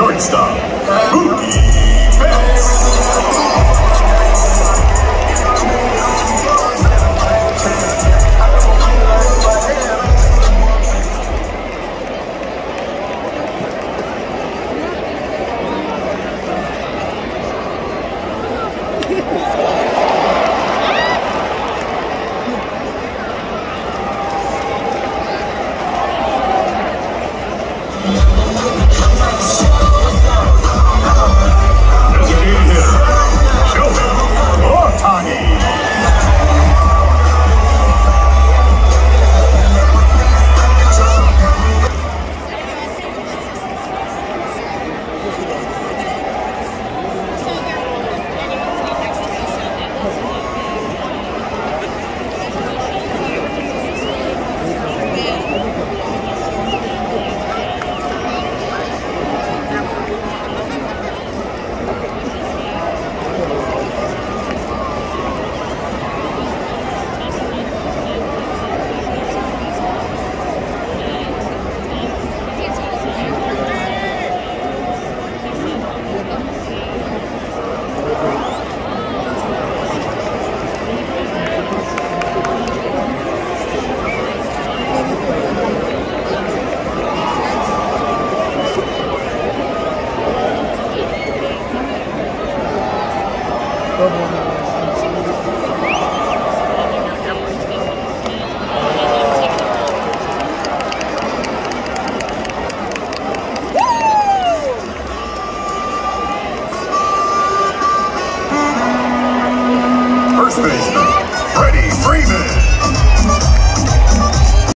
shortstop, Mookie First baseman.